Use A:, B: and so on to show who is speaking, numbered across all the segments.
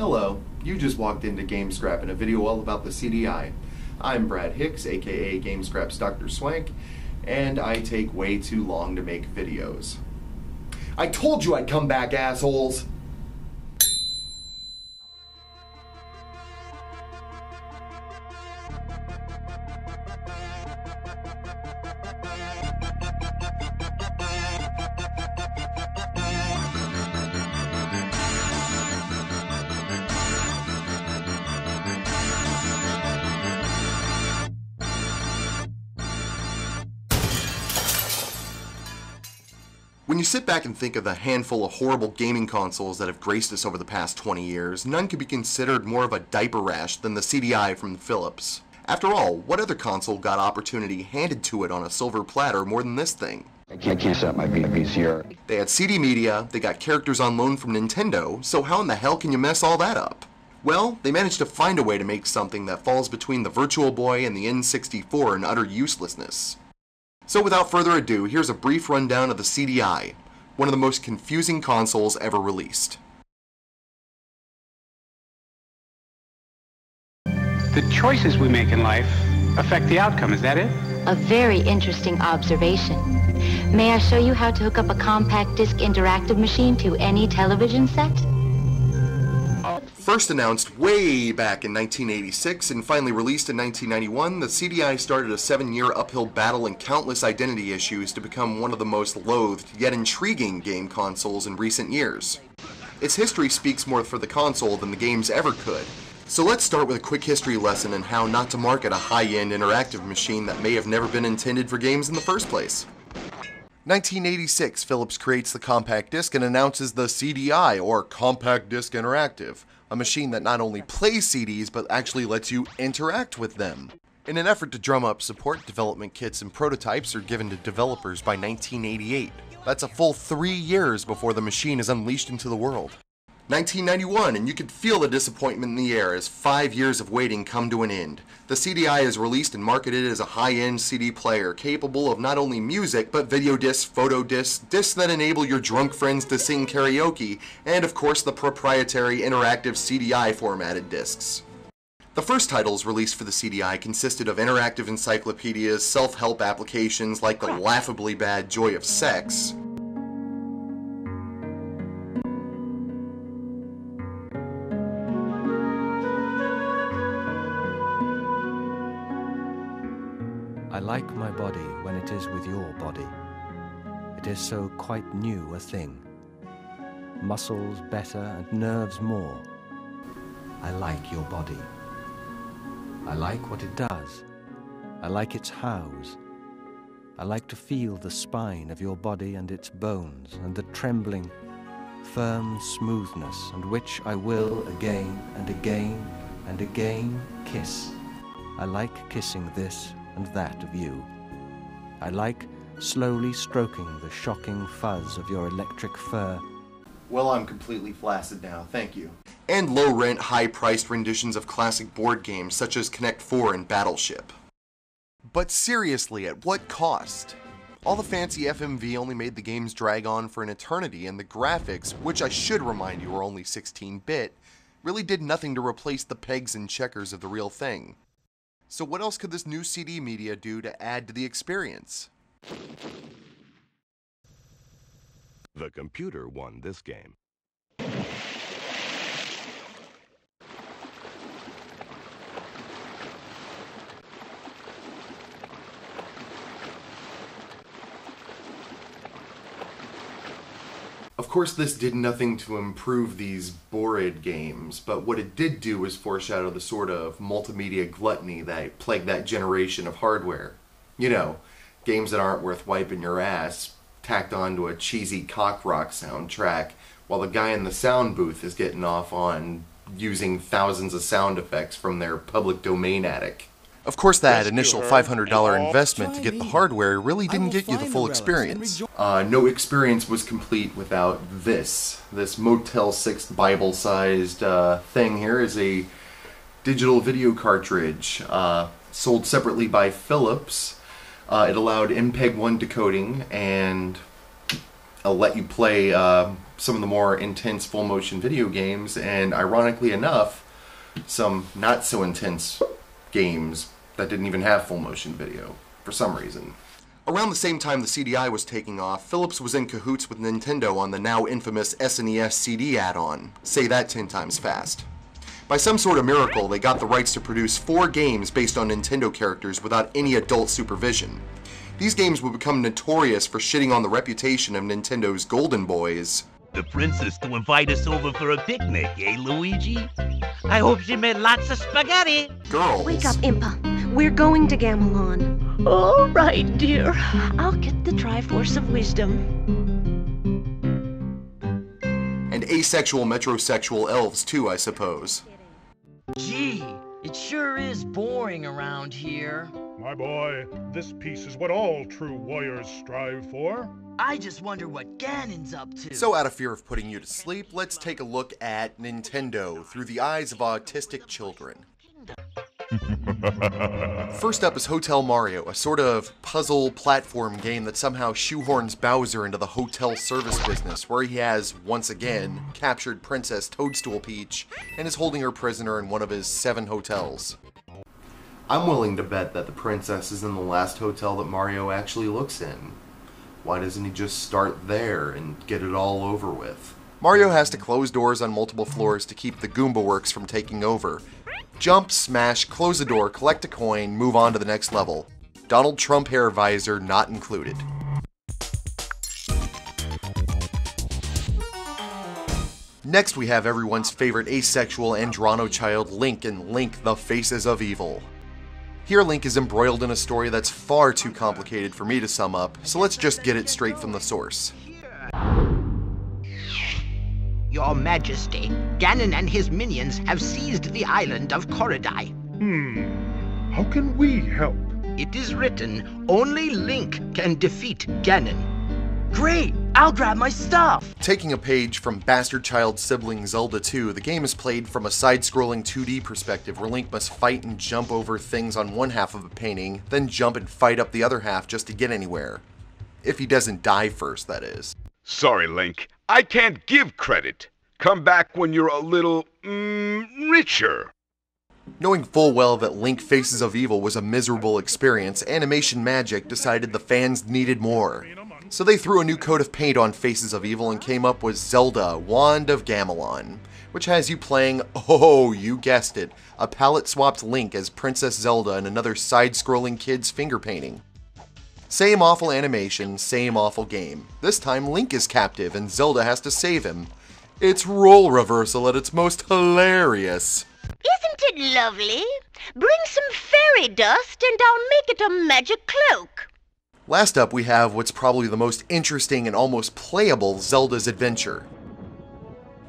A: Hello, you just walked into GameScrap in a video all about the CDI. I'm Brad Hicks, aka GameScrap's Dr. Swank, and I take way too long to make videos. I told you I'd come back, assholes! When you sit back and think of the handful of horrible gaming consoles that have graced us over the past 20 years, none could be considered more of a diaper rash than the CDI from Philips. After all, what other console got opportunity handed to it on a silver platter more than this thing?
B: I can't, up my VCR.
A: They had CD Media, they got characters on loan from Nintendo, so how in the hell can you mess all that up? Well, they managed to find a way to make something that falls between the Virtual Boy and the N64 in utter uselessness. So without further ado, here's a brief rundown of the CDI, one of the most confusing consoles ever released.
C: The choices we make in life affect the outcome, is that it?
D: A very interesting observation. May I show you how to hook up a compact disc interactive machine to any television set?
A: First announced way back in 1986 and finally released in 1991, the CDI started a seven year uphill battle and countless identity issues to become one of the most loathed yet intriguing game consoles in recent years. Its history speaks more for the console than the games ever could. So let's start with a quick history lesson on how not to market a high end interactive machine that may have never been intended for games in the first place. 1986, Philips creates the compact disc and announces the CDI, or Compact Disc Interactive, a machine that not only plays CDs but actually lets you interact with them. In an effort to drum up support, development kits and prototypes are given to developers by 1988. That's a full three years before the machine is unleashed into the world. 1991, and you could feel the disappointment in the air as five years of waiting come to an end. The CDI is released and marketed as a high-end CD player capable of not only music, but video discs, photo discs, discs that enable your drunk friends to sing karaoke, and of course the proprietary interactive CDI formatted discs. The first titles released for the CDI consisted of interactive encyclopedias, self-help applications like the laughably bad Joy of Sex,
E: body when it is with your body. It is so quite new a thing. Muscles better and nerves more. I like your body. I like what it does. I like its hows. I like to feel the spine of your body and its bones and the trembling, firm smoothness and which I will again and again and again kiss. I like kissing this and that of you. I like slowly stroking the shocking fuzz of your electric fur.
A: Well, I'm completely flaccid now, thank you. And low rent, high priced renditions of classic board games such as Connect 4 and Battleship. But seriously, at what cost? All the fancy FMV only made the games drag on for an eternity, and the graphics, which I should remind you are only 16 bit, really did nothing to replace the pegs and checkers of the real thing. So, what else could this new CD media do to add to the experience?
F: The computer won this game.
A: Of course, this did nothing to improve these Borid games, but what it did do was foreshadow the sort of multimedia gluttony that plagued that generation of hardware. You know, games that aren't worth wiping your ass, tacked onto a cheesy cock rock soundtrack, while the guy in the sound booth is getting off on using thousands of sound effects from their public domain attic. Of course, that initial $500 investment to get the hardware really didn't get you the full experience. Uh, no experience was complete without this. This Motel 6 Bible-sized uh, thing here is a digital video cartridge uh, sold separately by Philips. Uh, it allowed MPEG-1 decoding and I'll let you play uh, some of the more intense full motion video games, and ironically enough, some not so intense games that didn't even have full motion video for some reason. Around the same time the CDI was taking off, Philips was in cahoots with Nintendo on the now infamous SNES CD add-on. Say that 10 times fast. By some sort of miracle, they got the rights to produce four games based on Nintendo characters without any adult supervision. These games would become notorious for shitting on the reputation of Nintendo's Golden Boys.
G: The princess to invite us over for a picnic, eh, Luigi? I hope she made lots of spaghetti.
A: Girls.
H: Wake up, Impa. We're going to Gamelon.
I: All right, dear. I'll get the Triforce of Wisdom.
A: And asexual metrosexual elves too, I suppose.
J: Gee, it sure is boring around here.
K: My boy, this peace is what all true warriors strive for.
J: I just wonder what Ganon's up to.
A: So, out of fear of putting you to sleep, let's take a look at Nintendo through the eyes of autistic children. First up is Hotel Mario, a sort of puzzle platform game that somehow shoehorns Bowser into the hotel service business, where he has, once again, captured Princess Toadstool Peach and is holding her prisoner in one of his seven hotels. I'm willing to bet that the princess is in the last hotel that Mario actually looks in. Why doesn't he just start there and get it all over with? Mario has to close doors on multiple floors to keep the Goomba Works from taking over. Jump, smash, close the door, collect a coin, move on to the next level. Donald Trump hair visor not included. Next, we have everyone's favorite asexual Androno child, Link, in Link the Faces of Evil. Here, Link is embroiled in a story that's far too complicated for me to sum up, so let's just get it straight from the source.
L: Your Majesty, Ganon and his minions have seized the island of Koridai.
K: Hmm. How can we help?
L: It is written, only Link can defeat Ganon.
J: Great! I'll grab my stuff!
A: Taking a page from Bastard Child sibling Zelda 2, the game is played from a side-scrolling 2D perspective where Link must fight and jump over things on one half of a painting, then jump and fight up the other half just to get anywhere. If he doesn't die first, that is.
M: Sorry, Link. I can't give credit. Come back when you're a little, mm, richer.
A: Knowing full well that Link Faces of Evil was a miserable experience, Animation Magic decided the fans needed more. So they threw a new coat of paint on Faces of Evil and came up with Zelda Wand of Gamelon, which has you playing, oh, you guessed it, a palette swapped Link as Princess Zelda in another side scrolling kid's finger painting. Same awful animation, same awful game. This time Link is captive and Zelda has to save him. It's role reversal at its most hilarious.
H: Isn't it lovely? Bring some fairy dust and I'll make it a magic cloak.
A: Last up, we have what's probably the most interesting and almost playable Zelda's Adventure.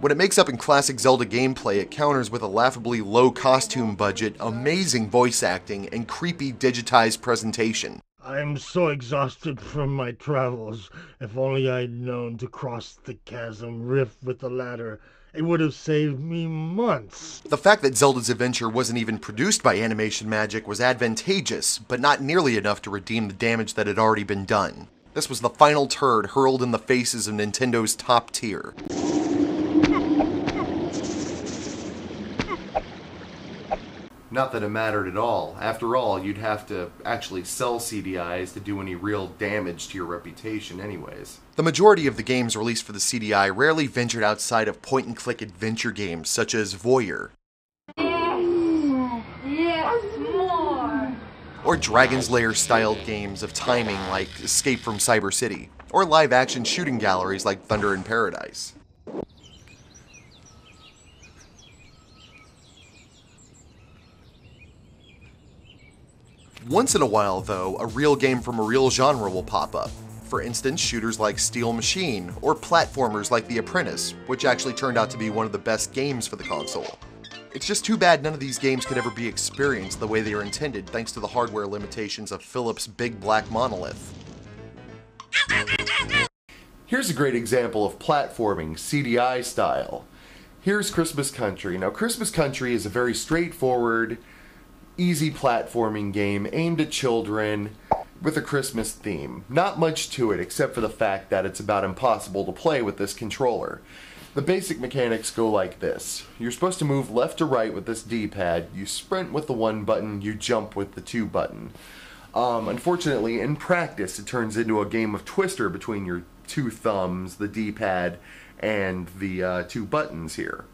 A: When it makes up in classic Zelda gameplay, it counters with a laughably low costume budget, amazing voice acting, and creepy digitized presentation.
N: I am so exhausted from my travels. If only I'd known to cross the chasm rift with the ladder, it would have saved me months.
A: The fact that Zelda's Adventure wasn't even produced by Animation Magic was advantageous, but not nearly enough to redeem the damage that had already been done. This was the final turd hurled in the faces of Nintendo's top tier. Not that it mattered at all. After all, you'd have to actually sell CDIs to do any real damage to your reputation, anyways. The majority of the games released for the CDI rarely ventured outside of point and click adventure games such as Voyeur. Or Dragon's Lair styled games of timing like Escape from Cyber City, or live action shooting galleries like Thunder in Paradise. Once in a while, though, a real game from a real genre will pop up. For instance, shooters like Steel Machine, or platformers like The Apprentice, which actually turned out to be one of the best games for the console. It's just too bad none of these games could ever be experienced the way they are intended thanks to the hardware limitations of Philips' big black monolith. Here's a great example of platforming, CDI style. Here's Christmas Country. Now, Christmas Country is a very straightforward, easy platforming game aimed at children. with a Christmas theme. Not much to it except for the fact that it's about impossible to play with this controller. The basic mechanics go like this. You're supposed to move left to right with this D-pad, you sprint with the one button, you jump with the two button. Um, unfortunately, in practice, it turns into a game of Twister between your two thumbs, the D-pad, and the uh, two buttons here.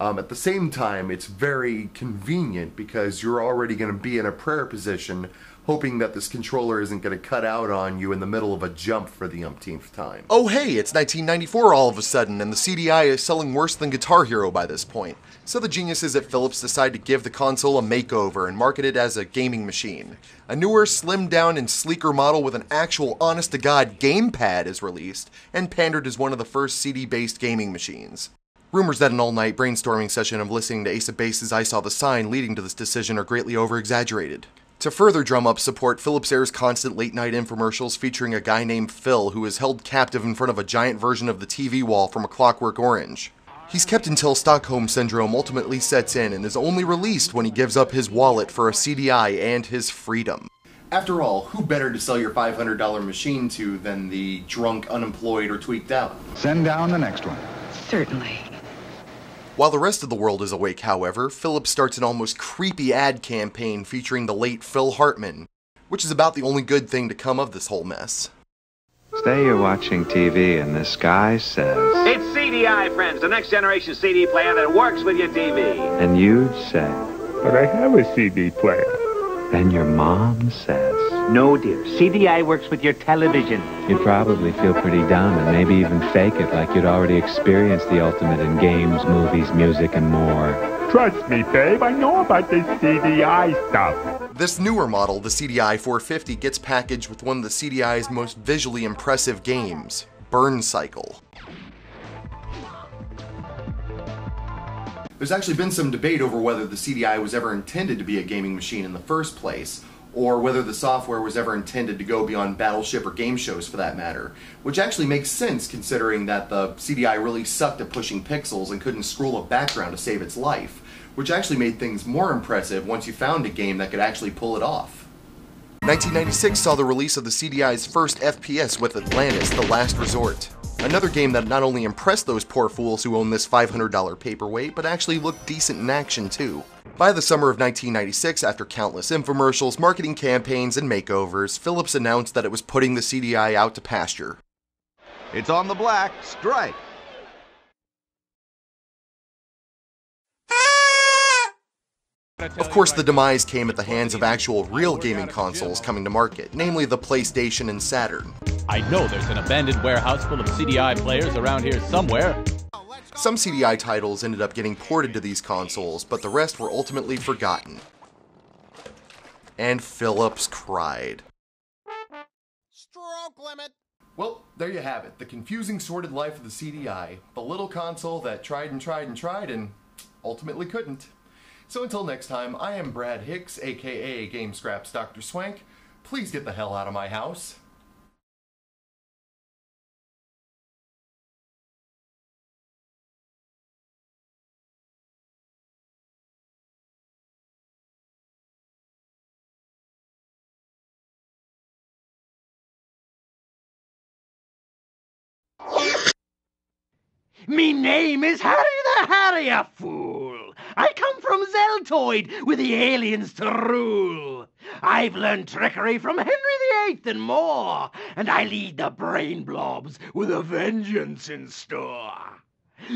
A: Um, at the same time, it's very convenient because you're already going to be in a prayer position hoping that this controller isn't going to cut out on you in the middle of a jump for the umpteenth time. Oh hey, it's 1994 all of a sudden, and the CDI is selling worse than Guitar Hero by this point. So the geniuses at Philips decide to give the console a makeover and market it as a gaming machine. A newer, slimmed down, and sleeker model with an actual honest to god gamepad is released, and pandered as one of the first CD based gaming machines. Rumors that an all night brainstorming session of listening to Ace of Base's I Saw the Sign leading to this decision are greatly over exaggerated. To further drum up support, Philips airs constant late night infomercials featuring a guy named Phil who is held captive in front of a giant version of the TV wall from A Clockwork Orange. He's kept until Stockholm Syndrome ultimately sets in and is only released when he gives up his wallet for a CDI and his freedom. After all, who better to sell your $500 machine to than the drunk, unemployed, or tweaked out?
B: Send down the next one.
I: Certainly.
A: While the rest of the world is awake, however, Philips starts an almost creepy ad campaign featuring the late Phil Hartman, which is about the only good thing to come of this whole mess.
O: Say you're watching TV and this guy says...
P: It's CDI, friends, the next generation CD player that works with your TV.
O: And you'd say...
Q: But I have a CD player.
O: And your mom says...
G: No, dear. CDI works with your television.
O: You'd probably feel pretty dumb and maybe even fake it like you'd already experienced the ultimate in games, movies, music, and more.
Q: Trust me, babe, I know about this CDI stuff.
A: This newer model, the CDI 450, gets packaged with one of the CDI's most visually impressive games, Burn Cycle. There's actually been some debate over whether the CDI was ever intended to be a gaming machine in the first place, or whether the software was ever intended to go beyond Battleship or game shows for that matter, which actually makes sense considering that the CDI really sucked at pushing pixels and couldn't scroll a background to save its life, which actually made things more impressive once you found a game that could actually pull it off. 1996 saw the release of the CDI's first FPS with Atlantis The Last Resort. Another game that not only impressed those poor fools who owned this $500 paperweight, but actually looked decent in action too. By the summer of 1996, after countless infomercials, marketing campaigns, and makeovers, Philips announced that it was putting the CDI out to pasture.
R: It's on the black, strike.
A: Of course, the demise came at the hands of actual real gaming consoles coming to market, namely the PlayStation and Saturn.
S: I know there's an abandoned warehouse full of CDI players around here somewhere.
A: Some CDI titles ended up getting ported to these consoles, but the rest were ultimately forgotten. And Philips cried.
T: Stroke limit.
A: Well, there you have it. The confusing, sordid life of the CDI. The little console that tried and tried and tried and ultimately couldn't. So until next time, I am Brad Hicks, aka GameScrap's Dr. Swank. Please get the hell out of my house.
G: Me name is Harry the Harrier, fool. I come from Zeltoid with the aliens to rule. I've learned trickery from Henry VIII and more, and I lead the brain blobs with a vengeance in store.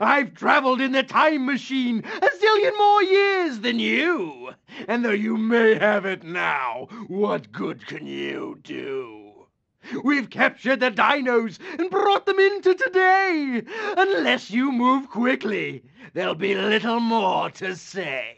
G: I've traveled in the time machine a zillion more years than you, and though you may have it now, what good can you do? We've captured the dinos and brought them into today. Unless you move quickly, there'll be little more to say.